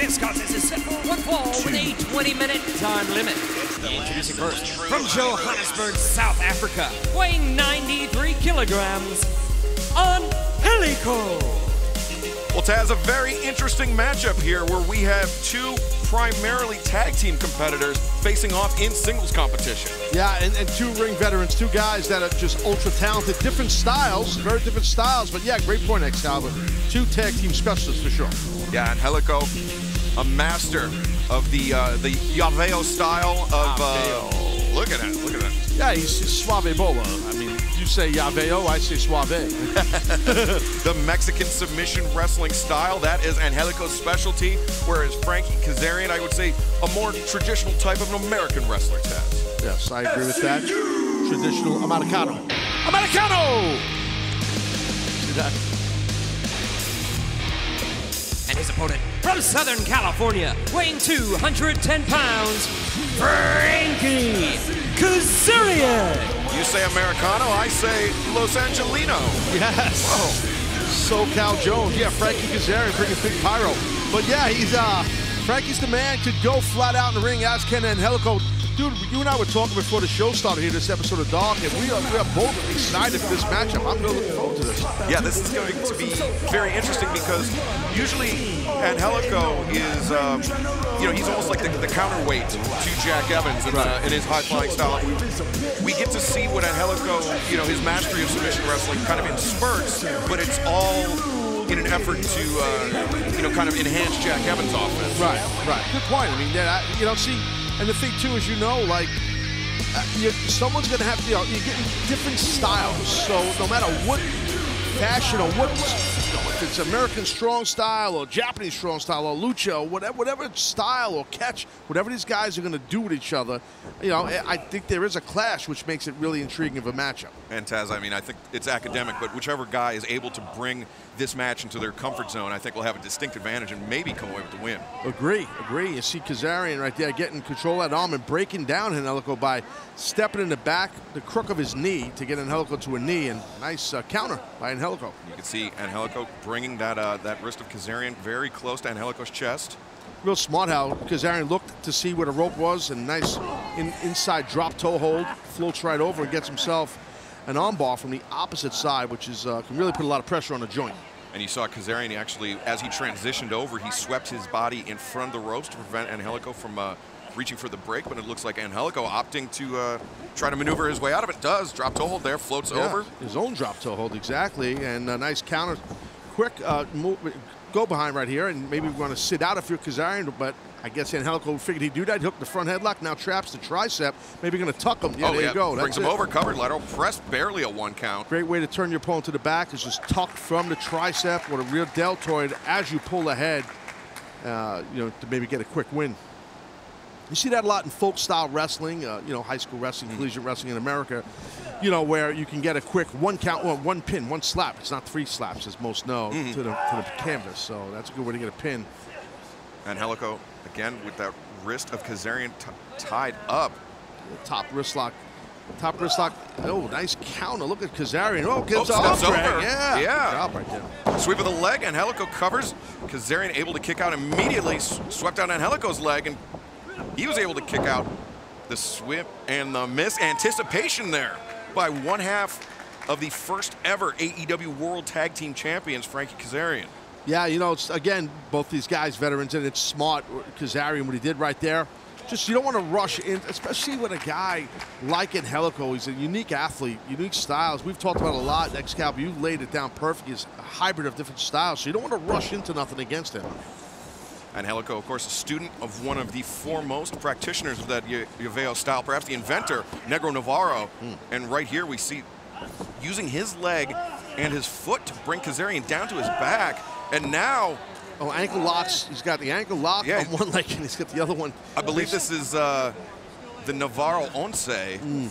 This contest is set for one fall with a 20-minute time limit. Introducing first, from Johannesburg, South Africa, weighing 93 kilograms, on Helico. Well, Taz, a very interesting matchup here where we have two primarily tag team competitors facing off in singles competition. Yeah, and, and two ring veterans, two guys that are just ultra talented, different styles, very different styles, but yeah, great point, Excalibur. Two tag team specialists for sure. Yeah, and Angelico, a master of the uh, the llaveo style of. Uh, look at that! Look at that! Yeah, he's, he's suave bola. I mean, you say llaveo, I say suave. the Mexican submission wrestling style, that is Angelico's specialty, whereas Frankie Kazarian, I would say, a more traditional type of an American wrestler, Taz. Yes, I agree with that. Traditional Americano. Americano! See that? And his opponent from Southern California, weighing 210 pounds, Frankie Kazarian. You say Americano, I say Los Angelino. Yes. Whoa. SoCal Jones. Yeah, Frankie Kazarian bringing big pyro. But yeah, he's uh Frankie's the man to go flat out in the ring, as Ken Angelico. Dude, you and I were talking before the show started here, this episode of Dark, and we are, we are both excited for this matchup. I'm really looking forward to this. Yeah, this is going to be very interesting because usually Angelico is, um, you know, he's almost like the, the counterweight to Jack Evans in, uh, in his high-flying style. We get to see what Angelico, you know, his mastery of submission wrestling kind of in spurts, but it's all in an effort to, uh, you know, kind of enhance Jack Evans' offense. Right, right. Good point. I mean, yeah, you know, see, and the thing too is, you know, like, uh, someone's going to have to, you know, you're getting different styles. So no matter what fashion or what, if it's American strong style or Japanese strong style or lucha or whatever, whatever style or catch, whatever these guys are going to do with each other, you know, I think there is a clash, which makes it really intriguing of a matchup. And Taz, I mean, I think it's academic, but whichever guy is able to bring this match into their comfort zone, I think will have a distinct advantage and maybe come away with the win. Agree, agree. You see Kazarian right there getting control of that arm and breaking down Angelico by stepping in the back, the crook of his knee to get Angelico to a knee, and nice uh, counter by Angelico. You can see Angelico bringing that uh, that wrist of Kazarian very close to Angelico's chest. Real smart how Kazarian looked to see where the rope was, and nice in, inside drop toe hold, floats right over and gets himself an armbar from the opposite side, which is uh, can really put a lot of pressure on the joint. And you saw Kazarian actually, as he transitioned over, he swept his body in front of the ropes to prevent Angelico from uh, reaching for the break, but it looks like Angelico opting to uh, try to maneuver his way out of it. Does. Drop toe hold there, floats Yeah, over. His own drop toe hold, exactly. And a nice counter. Quick uh, move, go behind right here, and maybe we want to sit out if you're Kazarian, but I guess Angelico figured he'd do that. Hooked the front headlock, now traps the tricep. Maybe going to tuck him. Yeah, oh, there yeah. you go. Brings That's him it. over, covered lateral, press barely a one count. Great way to turn your opponent to the back is just tucked from the tricep with a real deltoid as you pull ahead, uh, you know, to maybe get a quick win. You see that a lot in folk style wrestling, uh, you know, high school wrestling, collegiate wrestling in America, you know, where you can get a quick one count, well, one pin, one slap. It's not three slaps, as most know, to, the, to the canvas. So that's a good way to get a pin. And Angelico, again, with that wrist of Kazarian tied up. Top wrist lock. Top wrist lock. Oh, nice counter. Look at Kazarian. Oh, gives Oh, up over. Yeah. Yeah. Good job right there. Sweep of the leg, and Angelico covers. Kazarian able to kick out immediately, swept out Angelico's leg, and he was able to kick out the sweep and the miss. Anticipation there by one half of the first ever AEW World Tag Team Champions, Frankie Kazarian. Yeah, you know, it's again both these guys veterans, and it's smart. Kazarian, what he did right there. Just you don't want to rush in, especially with a guy like in Angelico. He's a unique athlete, unique styles. We've talked about a lot. Excalibur, you laid it down perfect. He's a hybrid of different styles, so you don't want to rush into nothing against him. Angelico, of course, a student of one of the foremost practitioners of that llaveo style, perhaps the inventor, Negro Navarro. And right here we see using his leg and his foot to bring Kazarian down to his back. And now, Oh, ankle locks. He's got the ankle lock Yeah. on one leg, and he's got the other one. I believe this is uh, the Navarro Once. And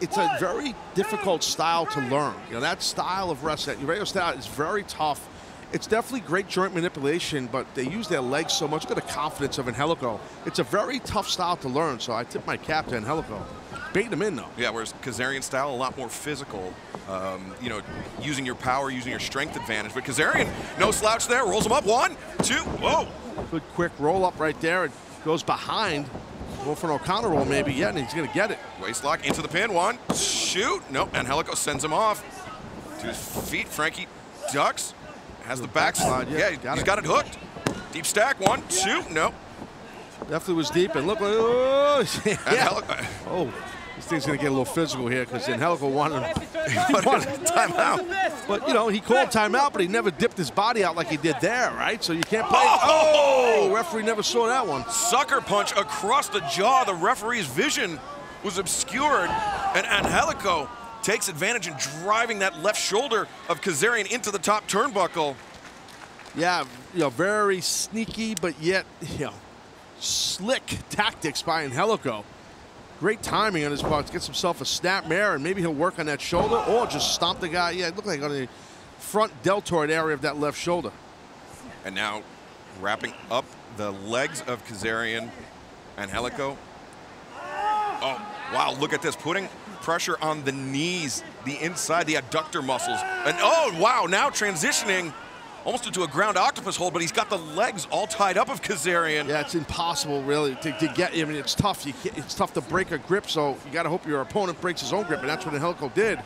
it's a very difficult style to learn. You know, that style of wrestling, radio style is very tough. It's definitely great joint manipulation, but they use their legs so much. Look at the confidence of Angelico. It's a very tough style to learn, so I tip my cap to Angelico. baiting him in, though. Yeah, whereas Kazarian style, a lot more physical. Um, you know, using your power, using your strength advantage. But Kazarian, no slouch there, rolls him up. One, two, whoa. Good quick roll up right there. and goes behind. Go for an O'Connor roll maybe. Yeah, and he's going to get it. Waist lock into the pin. One, shoot. Nope. Angelico sends him off to his feet. Frankie ducks. Has the, the backslide. backslide. Yeah, yeah got he's it. got it hooked. Deep stack. One, two. No. Definitely was deep. And look, oh, yeah. Oh this thing's going to get a little physical here because Angelico wanted, he wanted timeout. But, you know, he called timeout, but he never dipped his body out like he did there, right? So you can't play. Oh! oh referee never saw that one. Sucker punch across the jaw. The referee's vision was obscured. And Angelico takes advantage in driving that left shoulder of Kazarian into the top turnbuckle. Yeah, you know, very sneaky, but yet, you know, slick tactics by Angelico. Great timing on his part. Gets himself a snap mare, and maybe he'll work on that shoulder or just stomp the guy. Yeah, it looked like on the front deltoid area of that left shoulder. And now wrapping up the legs of Kazarian and Angelico. Oh, wow, look at this. Putting pressure on the knees, the inside, the adductor muscles. And oh, wow, now transitioning almost into a ground octopus hold, but he's got the legs all tied up of Kazarian. Yeah, it's impossible really to, to get. I mean, it's tough. You it's tough to break a grip, so you got to hope your opponent breaks his own grip, and that's what Angelico did.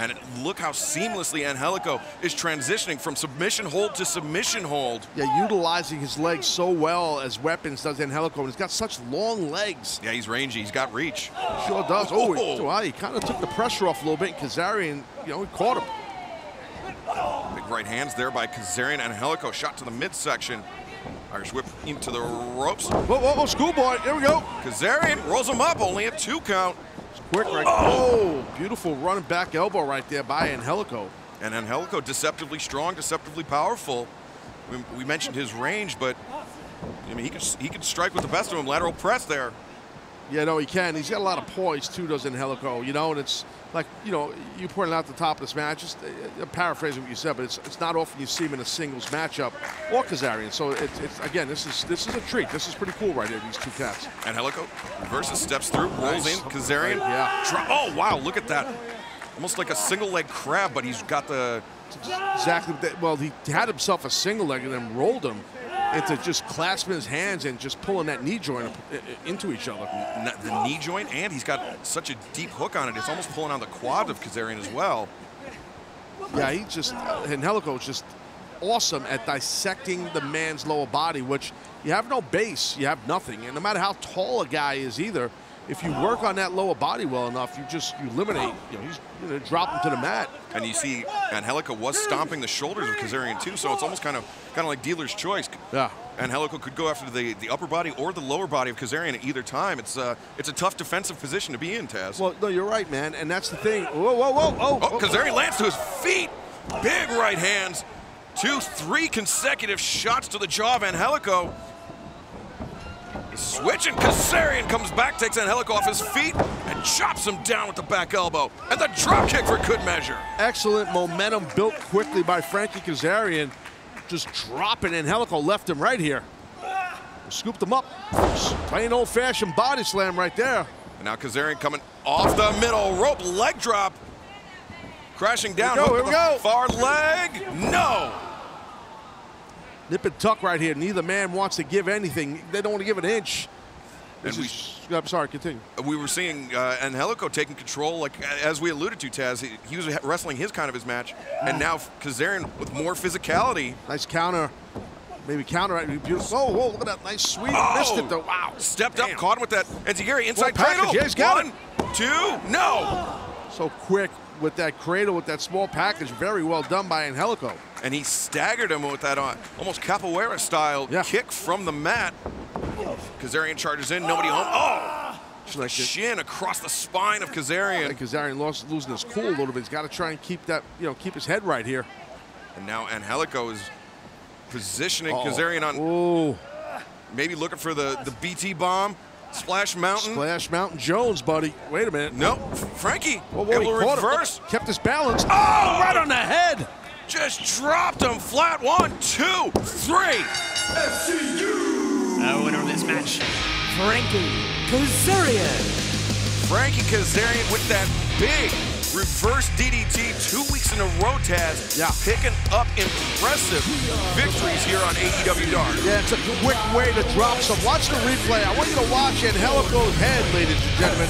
And look how seamlessly Angelico is transitioning from submission hold to submission hold. Yeah, utilizing his legs so well as weapons does Angelico. And he's got such long legs. Yeah, he's rangy. He's got reach. Sure does. Oh, oh. wow, he kind of took the pressure off a little bit. Kazarian, you know, he caught him. Big right hands there by Kazarian Angelico. Shot to the midsection. Irish whip into the ropes. Whoa, whoa, whoa, schoolboy. Here we go. Kazarian rolls him up. Only a two count. Quick right. Oh, oh beautiful running back elbow right there by Angelico. And Angelico deceptively strong, deceptively powerful. We, we mentioned his range, but I mean he could he could strike with the best of them. Lateral press there. Yeah, no, he can. He's got a lot of poise too, doesn't Angelico? You know, and it's like you know you pointed out the top of this match. Just uh, paraphrasing what you said, but it's it's not often you see him in a singles matchup or Kazarian. So it's, it's again, this is this is a treat. This is pretty cool right here. These two cats. And Angelico reverses, steps through, rolls Nice. in. Kazarian. Yeah. Oh wow, look at that. Almost like a single leg crab, but he's got the Exactly. Well, he had himself a single leg and then rolled him into just clasping his hands and just pulling that knee joint up- i- i- into each other. the knee joint, and he's got such a deep hook on it. It's almost pulling on the quad of Kazarian as well. Yeah, he just uh, Angelico is just awesome at dissecting the man's lower body, which you have no base, you have nothing, and no matter how tall a guy is, either if you work on that lower body well enough, you just you eliminate. You know, he's you know, drop him to the mat. And you see, Angelico was stomping the shoulders of Kazarian too, so it's almost kind of kind of like dealer's choice. Yeah. Angelico could go after the, the upper body or the lower body of Kazarian at either time. It's uh, it's a tough defensive position to be in, Taz. Well, no, you're right, man, and that's the thing. Whoa, whoa, whoa, oh, oh, Kazarian lands to his feet. Big right hands. Two, three consecutive shots to the jaw of Angelico. Switch and Kazarian comes back, takes Angelico off his feet, and chops him down with the back elbow. And the drop kick for good measure. Excellent momentum built quickly by Frankie Kazarian. Just dropping Angelico left him right here. Scooped him up. Plain old-fashioned body slam right there. And now Kazarian coming off the middle rope, leg drop. Crashing down, Here we go, here we go. far leg. No. Nip and tuck right here. Neither man wants to give anything. They don't want to give an inch. This And we- is, I'm sorry, continue. We were seeing uh, Angelico taking control, like as we alluded to, Taz. He, he was wrestling his kind of his match, and now Kazarian with more physicality. Nice counter. Maybe counter. right? Beautiful. Oh, whoa, look at that nice sweep. Missed it though. Wow. Stepped Damn. up, caught him with that And enzuigiri inside Well, package. cradle. Yeah, he's got One, two, no. So quick with that cradle, with that small package. Very well done by Angelico. And he staggered him with that uh, almost capoeira style Yeah. kick from the mat. Kazarian charges in, nobody home. Oh! Just like it. Shin across the spine of Kazarian. And Kazarian lost, losing his cool a little bit. He's got to try and keep that, you know, keep his head right here. And now Angelico is positioning Uh-oh. Kazarian on Oh, maybe looking for the, the BT bomb. Splash Mountain. Splash Mountain Jones, buddy. Wait a minute. No, Frankie. Whoa, whoa, he able to caught him. reverse. Kept his balance. Oh! oh, right on the head. Just dropped him flat. One, two, three. The winner of this match, Frankie Kazarian. Frankie Kazarian with that big reverse DDT two weeks in a row, Taz. Yeah. Picking up impressive victories here on AEW Dark. Yeah, it's a quick way to drop some. Watch the replay. I want you to watch Angelico's head, ladies and gentlemen.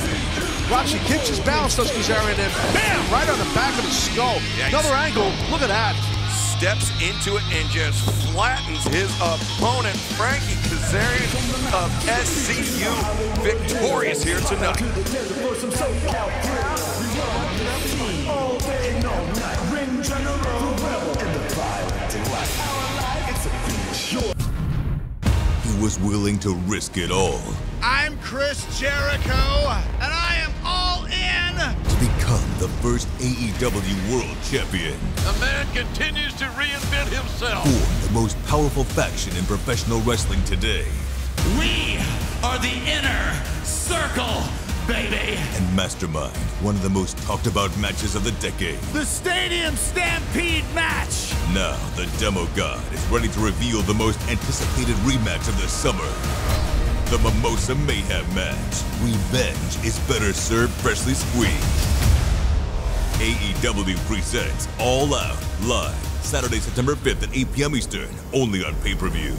Watch, he keeps his balance, does Kazarian, and bam, right on the back of the skull. Yikes. Another angle. Look at that. Steps into it and just flattens his opponent, Frankie Kazarian of SCU, victorious here tonight. He was willing to risk it all I'm Chris Jericho, and I the first AEW World Champion. The man continues to reinvent himself. Form the most powerful faction in professional wrestling today. We are the inner circle, baby. And Mastermind, one of the most talked about matches of the decade. The Stadium Stampede match. Now, the Demo God is ready to reveal the most anticipated rematch of the summer. The Mimosa Mayhem match. Revenge is better served freshly squeezed. AEW presents All Out live Saturday, September 5th at 8 p.m. Eastern, only on pay-per-view.